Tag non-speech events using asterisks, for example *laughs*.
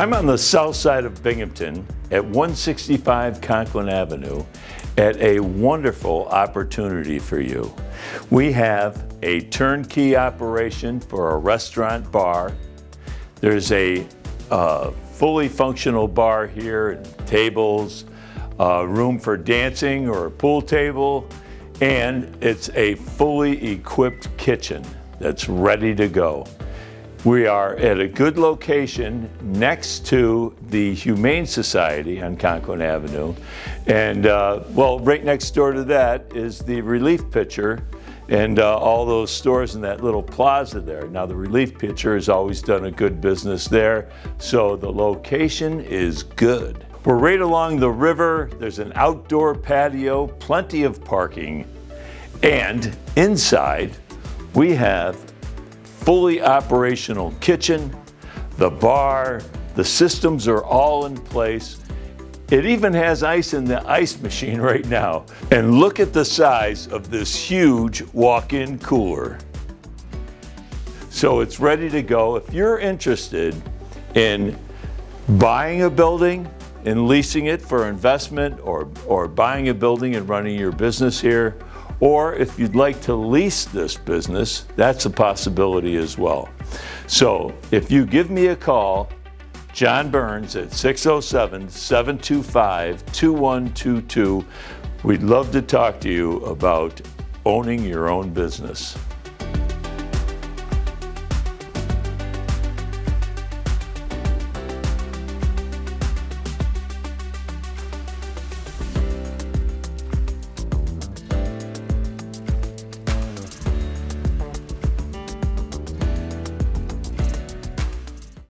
I'm on the south side of Binghamton at 165 Conklin Avenue at a wonderful opportunity for you. We have a turnkey operation for a restaurant bar. There's a uh, fully functional bar here, tables, uh, room for dancing or a pool table, and it's a fully equipped kitchen that's ready to go. We are at a good location next to the Humane Society on Conklin Avenue. And uh, well, right next door to that is the Relief Pitcher and uh, all those stores in that little plaza there. Now, the Relief Pitcher has always done a good business there, so the location is good. We're right along the river. There's an outdoor patio, plenty of parking, and inside we have fully operational kitchen, the bar, the systems are all in place. It even has ice in the ice machine *laughs* right now. And look at the size of this huge walk-in cooler. So it's ready to go. If you're interested in buying a building and leasing it for investment or, or buying a building and running your business here, or if you'd like to lease this business, that's a possibility as well. So if you give me a call, John Burns at 607 725 2122, we'd love to talk to you about owning your own business.